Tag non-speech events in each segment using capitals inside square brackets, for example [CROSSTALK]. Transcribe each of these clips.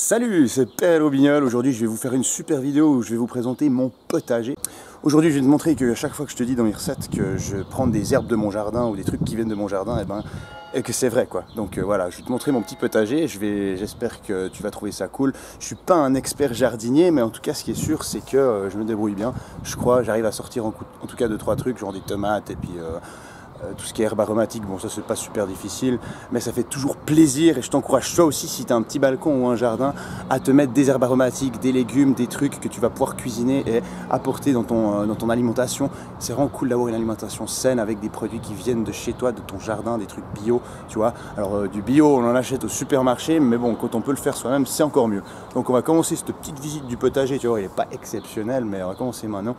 Salut, c'est Père Aubignol. Aujourd'hui, je vais vous faire une super vidéo où je vais vous présenter mon potager. Aujourd'hui, je vais te montrer que chaque fois que je te dis dans mes recettes que je prends des herbes de mon jardin ou des trucs qui viennent de mon jardin, et, eh ben, et que c'est vrai quoi. Donc euh, voilà, je vais te montrer mon petit potager. J'espère que tu vas trouver ça cool. Je suis pas un expert jardinier, mais en tout cas, ce qui est sûr, c'est que euh, je me débrouille bien. Je crois, j'arrive à sortir en, en, tout cas de trois trucs, genre des tomates et puis euh, tout ce qui est herbe aromatique, bon ça c'est pas super difficile, mais ça fait toujours plaisir et je t'encourage toi aussi si tu as un petit balcon ou un jardin à te mettre des herbes aromatiques, des légumes, des trucs que tu vas pouvoir cuisiner et apporter dans ton, euh, dans ton alimentation. C'est vraiment cool d'avoir une alimentation saine avec des produits qui viennent de chez toi, de ton jardin, des trucs bio, tu vois. Alors euh, du bio on en achète au supermarché, mais bon quand on peut le faire soi-même c'est encore mieux. Donc on va commencer cette petite visite du potager, tu vois, il n'est pas exceptionnel, mais on va commencer maintenant.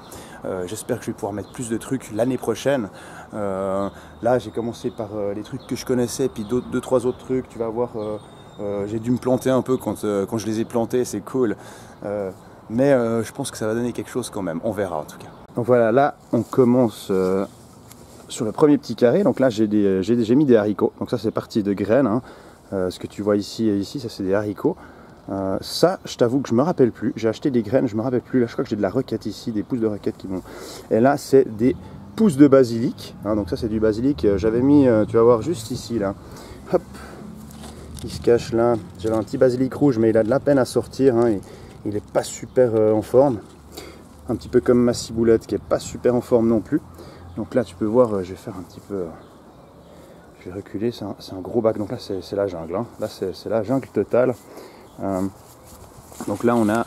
J'espère que je vais pouvoir mettre plus de trucs l'année prochaine. Là, j'ai commencé par euh, les trucs que je connaissais, puis deux, trois autres trucs. Tu vas voir, euh, euh, j'ai dû me planter un peu quand, je les ai plantés, c'est cool. mais je pense que ça va donner quelque chose quand même. On verra en tout cas. Donc voilà, là, on commence sur le premier petit carré. Donc là, j'ai mis des haricots. Donc ça, c'est parti de graines. Hein. ce que tu vois ici et ici, ça, c'est des haricots. ça, je t'avoue que je me rappelle plus. J'ai acheté des graines, je me rappelle plus. Là, je crois que j'ai de la roquette ici, des pousses de roquette qui vont. Et là, c'est des de basilic. Hein, donc ça c'est du basilic. Euh, j'avais mis, euh, tu vas voir juste ici là. Hop, il se cache là. J'avais un petit basilic rouge, mais il a de la peine à sortir. Hein, il n'est pas super euh, en forme. Un petit peu comme ma ciboulette qui est pas super en forme non plus. Donc là tu peux voir, je vais faire un petit peu. je vais reculer, c'est un, gros bac. Donc là c'est la jungle. Hein. Là c'est la jungle totale. donc là on a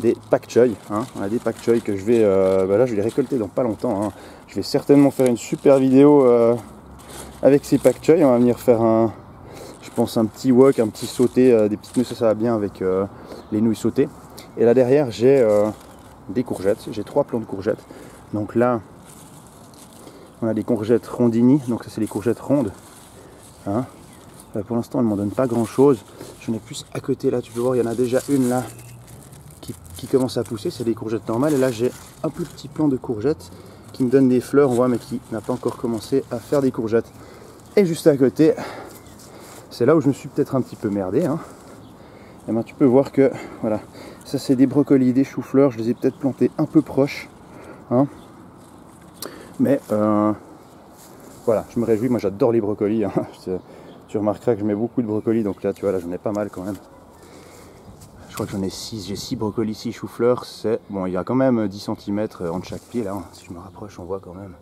des pak choy. Hein. On a des pak choy que je vais, euh, bah là, je vais les récolter dans pas longtemps. Hein. Je vais certainement faire une super vidéo euh, avec ces pak choy. On va venir faire un, je pense un petit wok, un petit sauté, euh, des petites nouilles, ça, ça va bien avec les nouilles sautées. Et là derrière, j'ai des courgettes. J'ai trois plants de courgettes. Donc là, on a des courgettes rondini. Donc ça, c'est les courgettes rondes. Hein. pour l'instant, elles m'en donnent pas grand chose. J'en ai plus à côté là. Tu peux voir, il y en a déjà une là qui commence à pousser, c'est des courgettes normales. Et là, j'ai un plus petit plant de courgettes qui me donne des fleurs, on voit, mais qui n'a pas encore commencé à faire des courgettes. Et juste à côté, c'est là où je me suis peut-être un petit peu merdé. Hein. Et ben, tu peux voir que, voilà, ça c'est des brocolis, des choux-fleurs, je les ai peut-être plantés un peu proches. Hein. Mais euh, voilà, je me réjouis, moi j'adore les brocolis. Hein. [LAUGHS] tu remarqueras que je mets beaucoup de brocolis, donc là tu vois, là j'en ai pas mal quand même. Je crois que j'en ai 6, j'ai 6 brocolis, 6 choux-fleurs, c'est... Bon, il y a quand même 10 cm entre chaque pied, là, si je me rapproche, on voit quand même.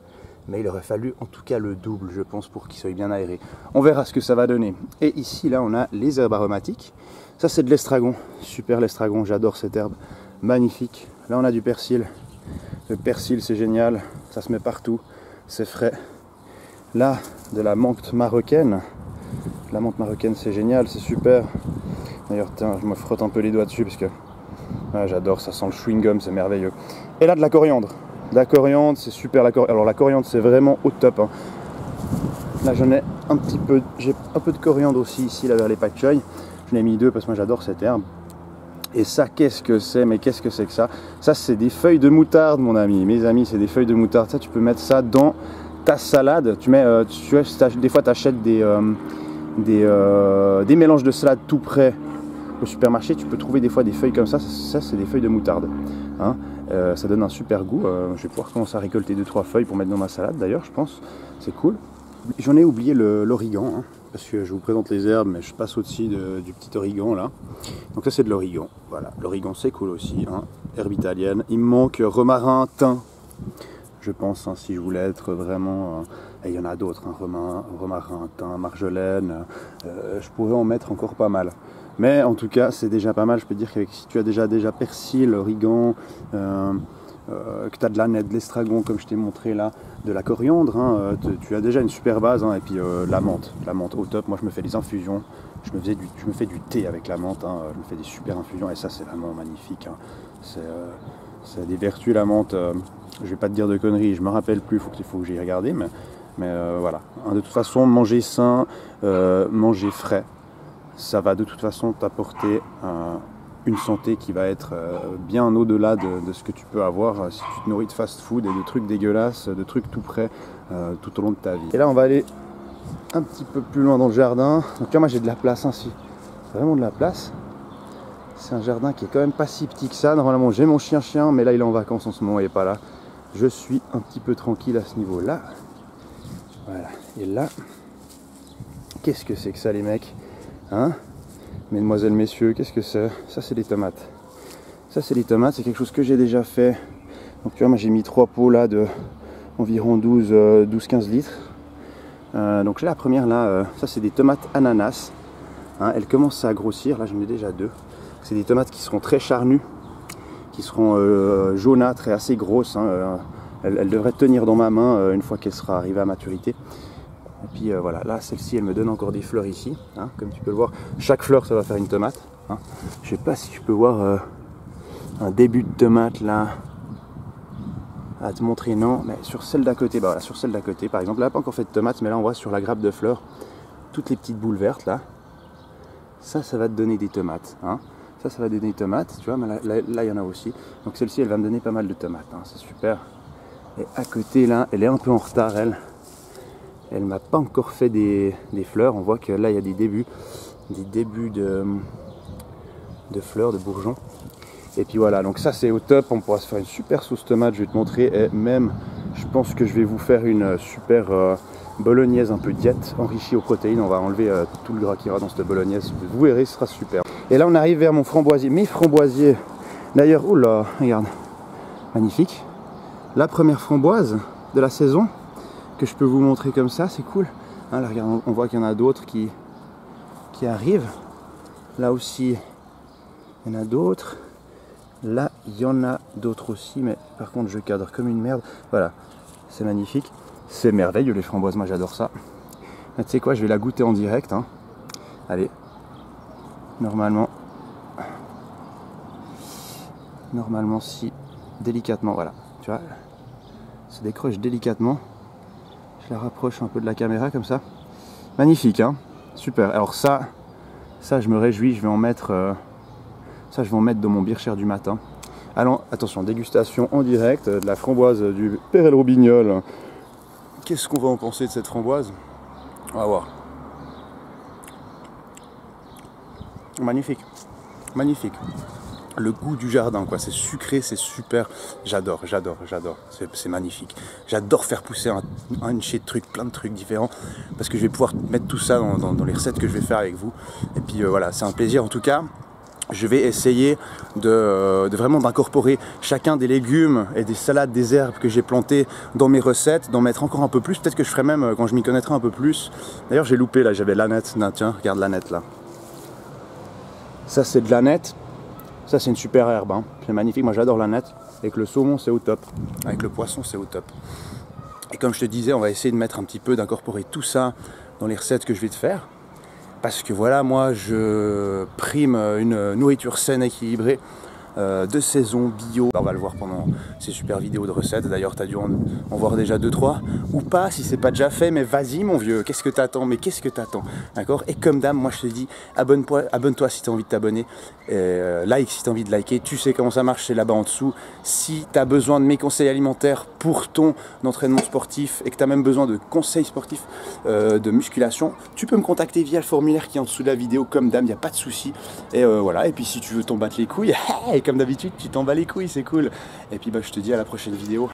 Mais il aurait fallu en tout cas le double, je pense, pour qu'il soit bien aéré. On verra ce que ça va donner. Et ici, là, on a les herbes aromatiques. Ça, c'est de l'estragon. Super l'estragon, j'adore cette herbe. Magnifique. Là, on a du persil. Le persil, c'est génial. Ça se met partout. C'est frais. Là, de la menthe marocaine. La menthe marocaine, c'est génial, c'est super. D'ailleurs, tiens, je me frotte un peu les doigts dessus parce que j'adore, ça sent le chewing-gum, c'est merveilleux. Et là, de la coriandre. la coriandre, c'est super. La Alors, la coriandre, c'est vraiment au top. Hein. Là, j'en ai un petit peu. J'ai un peu de coriandre aussi ici, là, vers les pak choy. Je l'ai mis deux parce que moi, j'adore cette herbe. Et ça, qu'est-ce que c'est Mais qu'est-ce que c'est que ça? Ça, c'est des feuilles de moutarde, mon ami. Mes amis, c'est des feuilles de moutarde. Ça, tu peux mettre ça dans ta salade. Tu mets, euh, des fois, tu achètes des, euh, des, euh, des mélanges de salade tout prêts au supermarché, tu peux trouver des fois des feuilles comme ça. Ça, c'est des feuilles de moutarde. Hein. Euh, ça donne un super goût. Euh, je vais pouvoir commencer à récolter 2-3 feuilles pour mettre dans ma salade d'ailleurs, je pense. C'est cool. J'en ai oublié l'origan, hein, parce que je vous présente les herbes, mais je passe au-dessus du petit origan là. Donc ça c'est de l'origan. Voilà, l'origan c'est cool aussi. Hein. Herbe italienne. Il me manque romarin, thym. Je pense, si je voulais être vraiment... Euh, et il y en a d'autres, romarin, romarin, thym, marjolaine. je pourrais en mettre encore pas mal. Mais en tout cas, c'est déjà pas mal. Je peux dire que si tu as déjà, déjà persil, origan, euh, euh, que tu as de la nette, de l'estragon, comme je t'ai montré là, de la coriandre, hein, euh, tu as déjà une super base. Hein, et puis la menthe, la menthe au top. Moi, je me fais des infusions. Je me, faisais du, je me fais du thé avec la menthe. Hein, je me fais des super infusions. Et ça, c'est vraiment magnifique. C'est, ça a des vertus, la menthe. je vais pas te dire de conneries. Je me rappelle plus. Il faut, que j'y regarde. Mais, mais voilà. de toute façon, manger sain, manger frais ça va de toute façon t'apporter une santé qui va être euh, bien au-delà de, ce que tu peux avoir euh, si tu te nourris de fast-food et de trucs dégueulasses, de trucs tout près euh, tout au long de ta vie. Et là, on va aller un petit peu plus loin dans le jardin. Donc là, moi, j'ai de la place ainsi. Vraiment de la place. C'est un jardin qui est quand même pas si petit que ça. Normalement, j'ai mon chien-chien, mais là, il est en vacances en ce moment, il n'est pas là. Je suis un petit peu tranquille à ce niveau-là. Voilà. Et là, qu'est-ce que c'est que ça, les mecs Hein? Mesdemoiselles, messieurs, qu'est-ce que c'est? Ça, c'est des tomates. Ça, c'est des tomates. C'est quelque chose que j'ai déjà fait. Donc, tu vois, moi, j'ai mis trois pots là de environ 12-15 euh, litres. Euh, donc, la première là, euh, ça, c'est des tomates ananas. Hein, elles commencent à grossir. Là, j'en ai déjà deux. C'est des tomates qui seront très charnues, qui seront jaunâtres et assez grosses. Hein, elles, devraient tenir dans ma main une fois qu'elle sera arrivée à maturité. Et puis voilà, là celle-ci elle me donne encore des fleurs ici, hein, comme tu peux le voir. Chaque fleur ça va faire une tomate. Hein. Je sais pas si je peux voir un début de tomate là à te montrer non mais sur celle d'à côté bah voilà sur celle d'à côté par exemple là pas encore fait de tomate mais là on voit sur la grappe de fleurs toutes les petites boules vertes là ça ça va te donner des tomates hein. ça ça va donner des tomates tu vois mais là il y en a aussi donc celle-ci elle va me donner pas mal de tomates hein. c'est super et à côté là elle est un peu en retard elle elle m'a pas encore fait des, des, fleurs on voit que là il y a des débuts des débuts de, de fleurs de bourgeons et puis voilà, donc ça c'est au top, on pourra se faire une super sauce tomate, je vais te montrer. Et même, je pense que je vais vous faire une super euh, bolognaise un peu diète, enrichie aux protéines. On va enlever euh, tout le gras qu'il y aura dans cette bolognaise. Vous verrez, ce sera super. Et là on arrive vers mon framboisier, mes framboisiers. D'ailleurs, oula, regarde, magnifique. La première framboise de la saison que je peux vous montrer comme ça, c'est cool. Hein, regarde, on voit qu'il y en a d'autres qui, arrivent. Là aussi, il y en a d'autres. Là, il y en a d'autres aussi, mais par contre, je cadre comme une merde. Voilà, c'est magnifique. C'est merveilleux, les framboises, moi j'adore ça. tu sais quoi, je vais la goûter en direct. Hein. Allez, normalement, normalement, si, délicatement, voilà, tu vois, se décroche délicatement. Je la rapproche un peu de la caméra comme ça. Magnifique, hein Super. Alors ça, ça, je me réjouis, je vais en mettre... Euh, ça, je vais en mettre dans mon bircher du matin. Alors, attention, dégustation en direct de la framboise du Pérel Robignol. Qu'est-ce qu'on va en penser de cette framboise? On va voir. Magnifique. Magnifique. Le goût du jardin, quoi. C'est sucré, c'est super. J'adore, j'adore, j'adore. C'est magnifique. J'adore faire pousser un, un de trucs, plein de trucs différents. Parce que je vais pouvoir mettre tout ça dans, les recettes que je vais faire avec vous. Et puis euh, voilà, c'est un plaisir en tout cas je vais essayer de, vraiment d'incorporer chacun des légumes et des salades, des herbes que j'ai plantées dans mes recettes, d'en mettre encore un peu plus. Peut-être que je ferai même euh, quand je m'y connaîtrai un peu plus. D'ailleurs, j'ai loupé là, j'avais l'aneth. Tiens, regarde l'aneth là. Ça, c'est de l'aneth. Ça, c'est une super herbe. Hein. C'est magnifique. Moi, j'adore l'aneth. Avec le saumon, c'est au top. Avec le poisson, c'est au top. Et comme je te disais, on va essayer de mettre un petit peu, d'incorporer tout ça dans les recettes que je vais te faire parce que voilà, moi je prime une nourriture saine, équilibrée, euh, de saison, bio. On va le voir pendant ces super vidéos de recettes. D'ailleurs, tu as dû en, voir déjà 2-3 ou pas si c'est pas déjà fait. Mais vas-y, mon vieux, qu'est-ce que t'attends? Mais qu'est-ce que t'attends? D'accord? Et comme dame, moi je te dis, abonne-toi abonne si tu as envie de t'abonner. Euh, like si tu as envie de liker. Tu sais comment ça marche, c'est là-bas en dessous. Si tu as besoin de mes conseils alimentaires pour ton entraînement sportif et que tu as même besoin de conseils sportifs euh, de musculation, tu peux me contacter via le formulaire qui est en dessous de la vidéo. Comme dame, il n'y a pas de souci. Et voilà. Et puis si tu veux t'en battre les couilles, [LAUGHS] comme d'habitude, tu t'en bats les couilles, c'est cool. Et puis bah, je te dis à la prochaine vidéo.